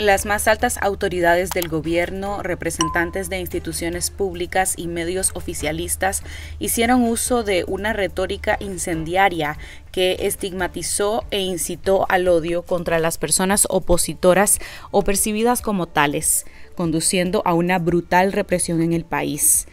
Las más altas autoridades del gobierno, representantes de instituciones públicas y medios oficialistas hicieron uso de una retórica incendiaria que estigmatizó e incitó al odio contra las personas opositoras o percibidas como tales, conduciendo a una brutal represión en el país.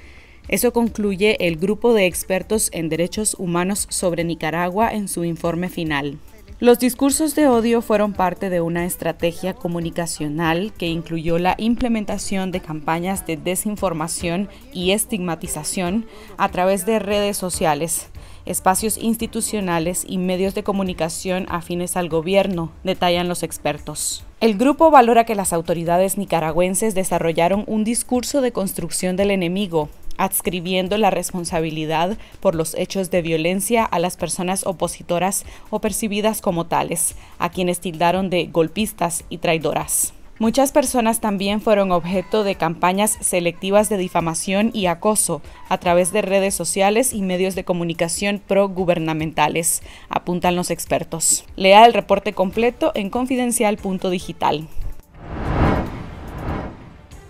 Eso concluye el grupo de expertos en derechos humanos sobre Nicaragua en su informe final. Los discursos de odio fueron parte de una estrategia comunicacional que incluyó la implementación de campañas de desinformación y estigmatización a través de redes sociales, espacios institucionales y medios de comunicación afines al gobierno, detallan los expertos. El grupo valora que las autoridades nicaragüenses desarrollaron un discurso de construcción del enemigo, adscribiendo la responsabilidad por los hechos de violencia a las personas opositoras o percibidas como tales, a quienes tildaron de golpistas y traidoras. Muchas personas también fueron objeto de campañas selectivas de difamación y acoso a través de redes sociales y medios de comunicación pro-gubernamentales, apuntan los expertos. Lea el reporte completo en confidencial.digital.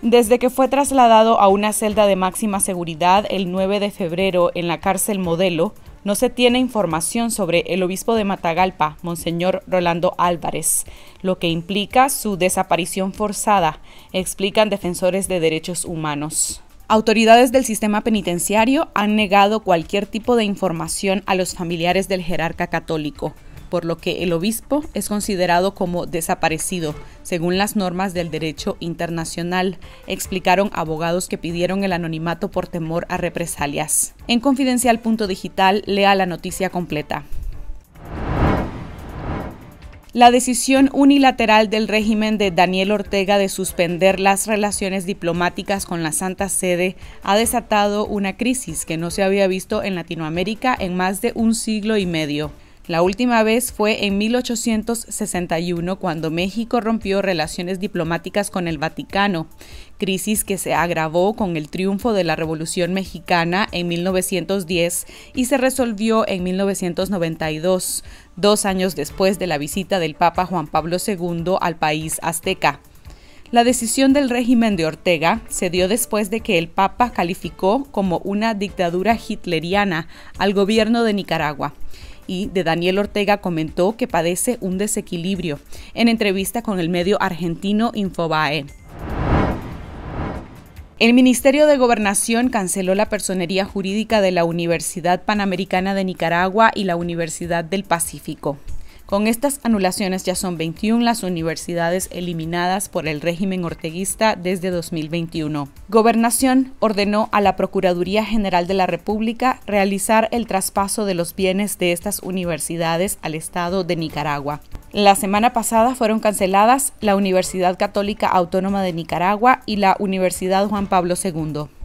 Desde que fue trasladado a una celda de máxima seguridad el 9 de febrero en la cárcel Modelo, no se tiene información sobre el obispo de Matagalpa, Monseñor Rolando Álvarez, lo que implica su desaparición forzada, explican defensores de derechos humanos. Autoridades del sistema penitenciario han negado cualquier tipo de información a los familiares del jerarca católico por lo que el obispo es considerado como desaparecido, según las normas del derecho internacional, explicaron abogados que pidieron el anonimato por temor a represalias. En confidencial.digital lea la noticia completa. La decisión unilateral del régimen de Daniel Ortega de suspender las relaciones diplomáticas con la Santa Sede ha desatado una crisis que no se había visto en Latinoamérica en más de un siglo y medio. La última vez fue en 1861 cuando México rompió relaciones diplomáticas con el Vaticano, crisis que se agravó con el triunfo de la Revolución Mexicana en 1910 y se resolvió en 1992, dos años después de la visita del Papa Juan Pablo II al país azteca. La decisión del régimen de Ortega se dio después de que el Papa calificó como una dictadura hitleriana al gobierno de Nicaragua y de Daniel Ortega comentó que padece un desequilibrio en entrevista con el medio argentino Infobae. El Ministerio de Gobernación canceló la personería jurídica de la Universidad Panamericana de Nicaragua y la Universidad del Pacífico. Con estas anulaciones ya son 21 las universidades eliminadas por el régimen orteguista desde 2021. Gobernación ordenó a la Procuraduría General de la República realizar el traspaso de los bienes de estas universidades al Estado de Nicaragua. La semana pasada fueron canceladas la Universidad Católica Autónoma de Nicaragua y la Universidad Juan Pablo II.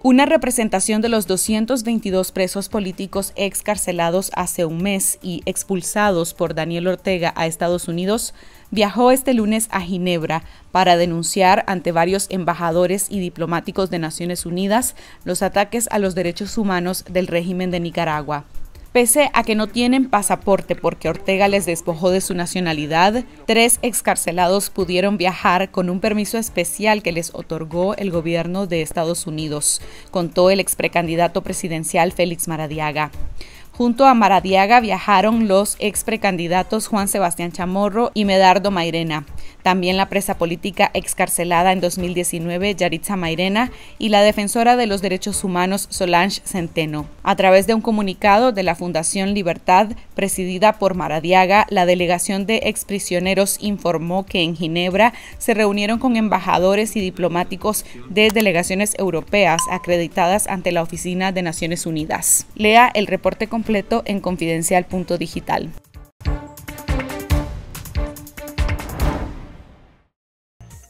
Una representación de los 222 presos políticos excarcelados hace un mes y expulsados por Daniel Ortega a Estados Unidos viajó este lunes a Ginebra para denunciar ante varios embajadores y diplomáticos de Naciones Unidas los ataques a los derechos humanos del régimen de Nicaragua. Pese a que no tienen pasaporte porque Ortega les despojó de su nacionalidad, tres excarcelados pudieron viajar con un permiso especial que les otorgó el gobierno de Estados Unidos, contó el ex precandidato presidencial Félix Maradiaga. Junto a Maradiaga viajaron los ex precandidatos Juan Sebastián Chamorro y Medardo Mairena, también la presa política excarcelada en 2019 Yaritza Mairena y la defensora de los derechos humanos Solange Centeno. A través de un comunicado de la Fundación Libertad, presidida por Maradiaga, la delegación de exprisioneros informó que en Ginebra se reunieron con embajadores y diplomáticos de delegaciones europeas acreditadas ante la Oficina de Naciones Unidas. Lea el reporte en confidencial.digital.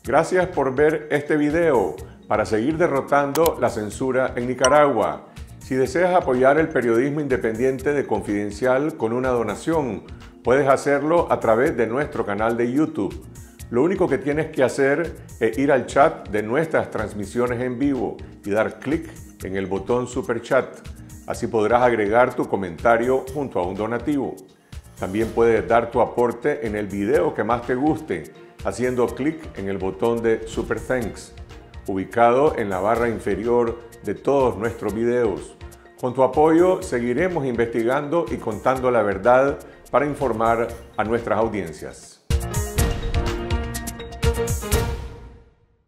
Gracias por ver este video para seguir derrotando la censura en Nicaragua. Si deseas apoyar el periodismo independiente de Confidencial con una donación, puedes hacerlo a través de nuestro canal de YouTube. Lo único que tienes que hacer es ir al chat de nuestras transmisiones en vivo y dar clic en el botón Super Chat. Así podrás agregar tu comentario junto a un donativo. También puedes dar tu aporte en el video que más te guste, haciendo clic en el botón de Super Thanks, ubicado en la barra inferior de todos nuestros videos. Con tu apoyo seguiremos investigando y contando la verdad para informar a nuestras audiencias.